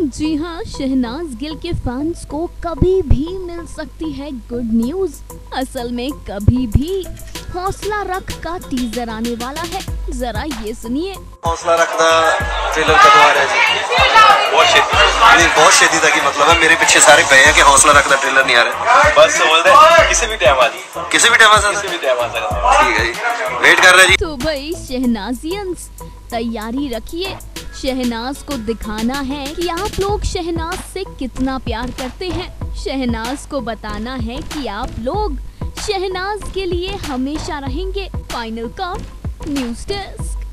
जी हाँ शहनाज गिल के फैंस को कभी भी मिल सकती है गुड न्यूज़ असल में कभी भी हौसला रख का टीजर आने वाला है। जरा ये सुनिए। हौसला रखना ट्रेलर कब आ रहा है जी। बहुत नहीं बहुत शेदी था कि मतलब है मेरे पीछे सारे पे हैं कि हौसला रखना ट्रेलर नहीं आ रहा। बस बोल दे किसी भी टाइम आ जी किसी भी टाइम आ किसी भी टाइम आ सकता है ठीक है जी। वेट कर रहे जी। तो भाई शहनाजियंस तैयारी रखिए। शहनाज को दिखाना है कि आप लोग शहनाज से कितना प्यार करते हैं। शहनाज को बताना है कि आप लोग शहनाज के लिए हमेशा रहेंगे। फाइनल का न्यूज़ डेस्क